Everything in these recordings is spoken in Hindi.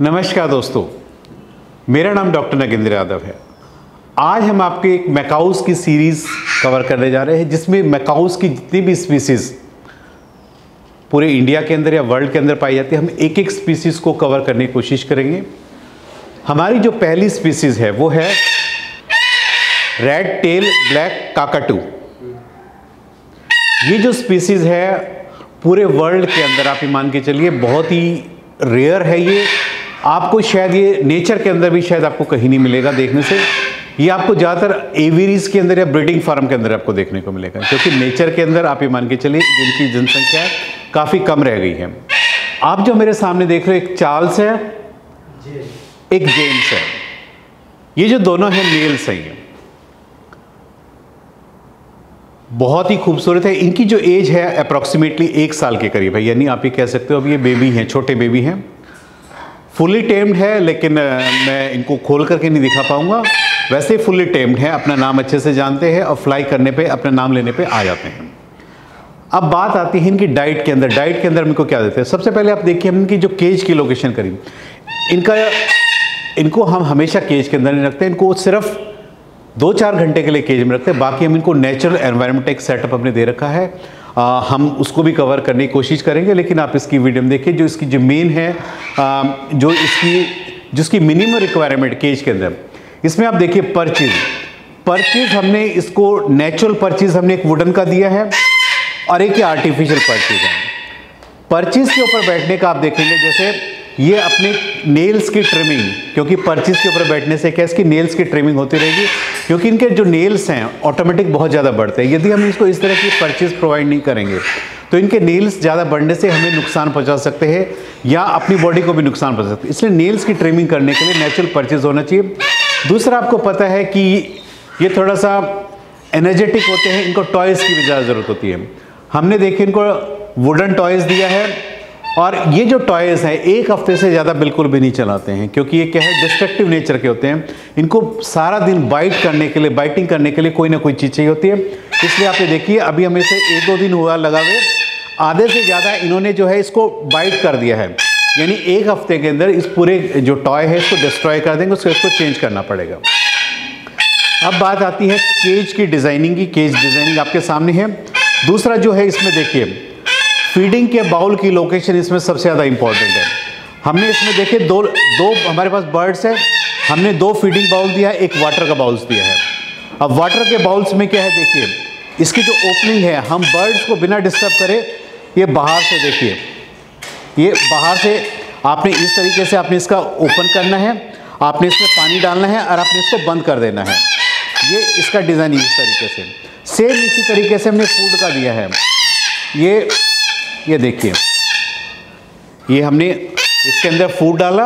नमस्कार दोस्तों, मेरा नाम डॉक्टर नगेंद्र यादव है। आज हम आपके एक मैकाउस की सीरीज़ कवर करने जा रहे हैं, जिसमें मैकाउस की जितनी भी स्पीसीज़ पूरे इंडिया के अंदर या वर्ल्ड के अंदर पाई जाती है, हम एक एक स्पीसीज़ को कवर करने की कोशिश करेंगे। हमारी जो पहली स्पीसीज़ है, वो है रेड टेल ब्लैक काकाटू ये जो स्पीसीज़ है, पूरे वर्ल्ड के अंदर आप ये मान के चलिए, बहुत ही रेयर है ये। आपको शायद ये नेचर के अंदर भी शायद आपको कहीं नहीं मिलेगा देखने से। ये आपको ज़्यादातर एवेरीज के अंदर या ब्रीडिंग फार्म के अंदर आपको देखने को मिलेगा। क्योंकि नेचर के अंदर आप ये मान के चलिए, जिनकी जनसंख्या काफ़ी कम रह गई है। आप जो मेरे सामने देख रहे हो, एक चार्ल्स है, एक जेम्स है। ये जो दोनों हैं मेल्स हैं ये। बहुत ही खूबसूरत है। इनकी जो एज है अप्रॉक्सीमेटली एक साल के करीब है। यानी आप ये कह सकते हो, अब ये बेबी हैं, छोटे बेबी हैं। फुली टेम्ड है, लेकिन मैं इनको खोल करके नहीं दिखा पाऊँगा। वैसे फुली टेम्ड है, अपना नाम अच्छे से जानते हैं और फ्लाई करने पे, अपना नाम लेने पे आ जाते हैं। अब बात आती है इनकी डाइट के अंदर। डाइट के अंदर इनको क्या देते हैं? सबसे पहले आप देखिए, हम इनकी जो केज की लोकेशन करी इनका, इनको हम हमेशा केज के अंदर नहीं रखते, इनको सिर्फ़ दो चार घंटे के लिए केज में रखते हैं। बाकी हम इनको नेचुरल एनवायरनमेंट एक सेटअप हमने दे रखा है। आ, हम उसको भी कवर करने की कोशिश करेंगे लेकिन आप इसकी वीडियो में देखिए जो इसकी जो मेन है आ, जो इसकी जिसकी मिनिमम रिक्वायरमेंट केज के अंदर इसमें आप देखिए परचेज परचेज हमने इसको नेचुरल परचेज हमने एक वुडन का दिया है और एक आर्टिफिशियल परचेज है। परचेज के ऊपर बैठने का आप देखेंगे जैसे ये अपने नेल्स की ट्रिमिंग क्योंकि परचेज के ऊपर बैठने से क्या इसकी नेल्स की ट्रिमिंग होती रहेगी, क्योंकि इनके जो नेल्स हैं ऑटोमेटिक बहुत ज़्यादा बढ़ते हैं। यदि हम इसको इस तरह की परचेज प्रोवाइड नहीं करेंगे तो इनके नेल्स ज़्यादा बढ़ने से हमें नुकसान पहुँचा सकते हैं, या अपनी बॉडी को भी नुकसान पहुँचा सकते इसलिए नेल्स की ट्रिमिंग करने के लिए नेचुरल परचेज होना चाहिए। दूसरा आपको पता है कि ये थोड़ा सा एनर्जेटिक होते हैं, इनको टॉयज़ की भी ज़्यादा ज़रूरत होती है। हमने देखिए इनको वुडन टॉयज़ दिया है। और ये जो टॉयज़ हैं, एक हफ़्ते से ज़्यादा बिल्कुल भी नहीं चलाते हैं, क्योंकि ये क्या है डिस्ट्रक्टिव नेचर के होते हैं। इनको सारा दिन बाइट करने के लिए बाइटिंग करने के लिए कोई ना कोई चीज़ चाहिए होती है। इसलिए आप ये देखिए, अभी हमें से एक दो दिन हुआ लगा हुए आधे से ज़्यादा इन्होंने जो है इसको बाइट कर दिया है। यानी एक हफ़्ते के अंदर इस पूरे जो टॉय है, इसको डिस्ट्रॉय कर देंगे, उसको इसको चेंज करना पड़ेगा। अब बात आती है केज की डिज़ाइनिंग की। केज डिज़ाइनिंग आपके सामने है। दूसरा जो है, इसमें देखिए फीडिंग के बाउल की लोकेशन इसमें सबसे ज़्यादा इंपॉर्टेंट है। हमने इसमें देखे दो दो, हमारे पास बर्ड्स है, हमने दो फीडिंग बाउल दिया है एक वाटर का बाउल्स दिया है। अब वाटर के बाउल्स में क्या है देखिए, इसकी जो ओपनिंग है, हम बर्ड्स को बिना डिस्टर्ब करें, ये बाहर से देखिए। ये बाहर से आपने इस तरीके से आपने इसका ओपन करना है, आपने इसमें पानी डालना है और आपने इसको बंद कर देना है। ये इसका डिज़ाइन इस तरीके से। सेम इसी तरीके से हमने फ़ूड का दिया है। ये ये देखिए। ये हमने इसके अंदर फ़ूड डाला।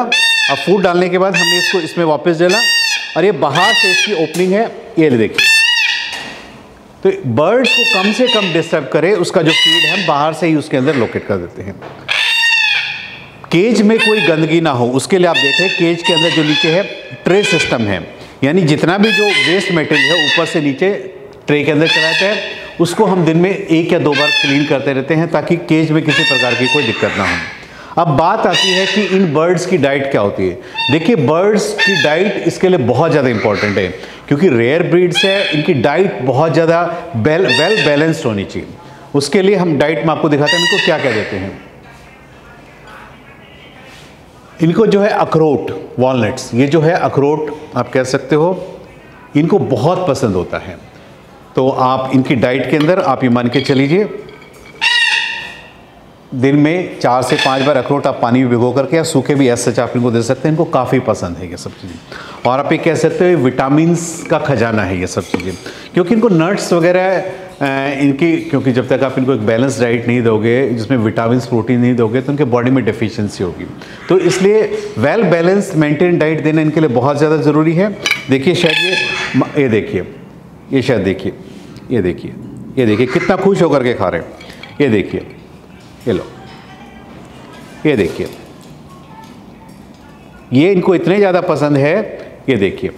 और फ़ूड डालने के बाद हमने इसको इसमें वापस डाला। और ये बाहर से इसकी ओपनिंग है। ये देखिए। तो बर्ड्स को कम से कम डिस्टर्ब करें, उसका जो फ़ीड है बाहर से ही उसके अंदर लोकेट कर देते हैं। केज में कोई गंदगी ना हो। उसके लिए आप देख केज के अंदर जो नीचे है ट्रे सिस्टम है। यानी जितना भी जो वेस्ट मटेरियल है, ऊपर से नीचे ट्रे के अंदर चलाते हैं। उसको हम दिन में एक या दो बार क्लीन करते रहते हैं ताकि केज में किसी प्रकार की कोई दिक्कत ना हो। अब बात आती है कि इन बर्ड्स की डाइट क्या होती है? देखिए बर्ड्स की डाइट इसके लिए बहुत ज़्यादा इंपॉर्टेंट है, क्योंकि रेयर ब्रीड्स है, इनकी डाइट बहुत ज़्यादा वेल वेल बैलेंस्ड होनी चाहिए। उसके लिए हम डाइट में आपको दिखाते हैं, इनको क्या क्या देते हैं? इनको जो है अखरोट वॉलनट्स ये जो है अखरोट, आप कह सकते हो, इनको बहुत पसंद होता है। तो आप इनकी डाइट के अंदर आप ये मान के चलीजिए। दिन में चार से पाँच बार अखरोट आप पानी में भिगो करके या सूखे भी ऐसे आप इनको दे सकते हैं। इनको काफ़ी पसंद है ये सब चीज़ें। और आप ये कह सकते हो विटामिन का खजाना है ये सब चीज़ें। क्योंकि इनको नट्स वगैरह इनकी, क्योंकि जब तक आप इनको एक बैलेंस डाइट नहीं दोगे, जिसमें विटामिन प्रोटीन नहीं दोगे तो उनके बॉडी में डिफिशियंसी होगी। तो इसलिए वेल बैलेंस मेंटेन डाइट देना इनके लिए बहुत ज़्यादा ज़रूरी है। देखिए शायद ये ये देखिए, ये शायद देखिए। ये देखिए ये देखिए कितना खुश होकर के खा रहे हैं। ये देखिए, ये लो। ये देखिए। ये इनको इतने ज़्यादा पसंद है, ये देखिए।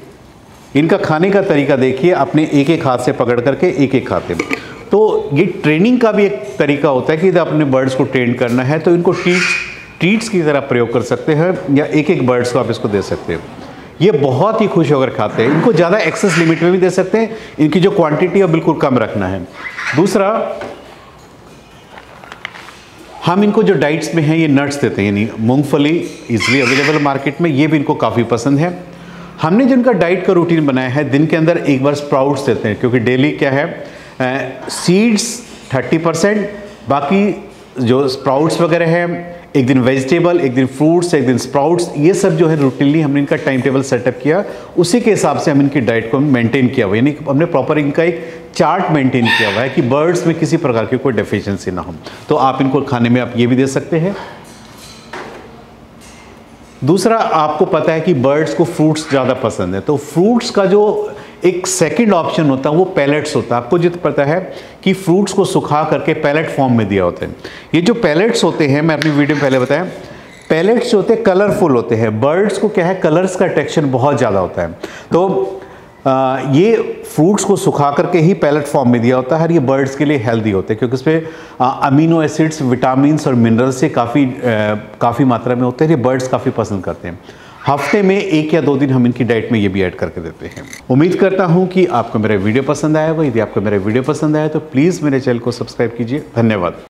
इनका खाने का तरीका देखिए, अपने एक एक हाथ से पकड़ करके एक एक खाते में तो ये ट्रेनिंग का भी एक तरीका होता है कि अपने बर्ड्स को ट्रेन करना है तो इनको टीच ट्रीट्स की तरह प्रयोग कर सकते हैं या एक एक बर्ड्स को आप इसको दे सकते हैं। ये बहुत ही खुश होकर खाते हैं। इनको ज़्यादा एक्सेस लिमिट में भी दे सकते हैं। इनकी जो क्वांटिटी है, बिल्कुल कम रखना है। दूसरा, हम इनको जो डाइट्स में हैं, ये नट्स देते हैं। यानी मूंगफली इजली अवेलेबल मार्केट में, ये भी इनको काफ़ी पसंद है। हमने जिनका डाइट का रूटीन बनाया है, दिन के अंदर एक बार स्प्राउट्स देते हैं, क्योंकि डेली क्या है सीड्स थर्टी परसेंट बाकी जो स्प्राउट्स वगैरह हैं, एक दिन वेजिटेबल एक दिन फ्रूट्स एक दिन स्प्राउट्स ये सब जो है रूटीनली हमने इनका टाइम टेबल सेटअप किया। उसी के हिसाब से हम इनकी डाइट को मेंटेन किया हुआ यानी हमने प्रॉपर इनका एक चार्ट मेंटेन किया हुआ है कि बर्ड्स में किसी प्रकार की कोई डेफिशिएंसी ना हो। तो आप इनको खाने में आप ये भी दे सकते हैं। दूसरा, आपको पता है कि बर्ड्स को फ्रूट्स ज़्यादा पसंद है। तो फ्रूट्स का जो एक सेकंड ऑप्शन होता है वो पैलेट्स होता है। आपको जित पता है कि फ्रूट्स को सुखा करके पैलेट फॉर्म में दिया होता है। ये जो पैलेट्स होते हैं मैं अपनी वीडियो में पहले बताया पैलेट्स जो होते हैं कलरफुल होते हैं। बर्ड्स को क्या है? कलर्स का टेक्सचर बहुत ज़्यादा होता है। तो आ, ये फ्रूट्स को सुखा करके ही पैलेट फॉर्म में दिया होता है और ये बर्ड्स के लिए हेल्दी होते हैं क्योंकि उसमें अमीनो एसिड्स विटामिन और मिनरल्स से काफ़ी काफ़ी मात्रा में होते हैं ये बर्ड्स काफ़ी पसंद करते हैं। हफ़्ते में एक या दो दिन हम इनकी डाइट में ये भी ऐड करके देते हैं। उम्मीद करता हूँ कि आपको मेरा वीडियो पसंद आया होगा। यदि आपको मेरा वीडियो पसंद आया तो प्लीज़ मेरे चैनल को सब्सक्राइब कीजिए। धन्यवाद।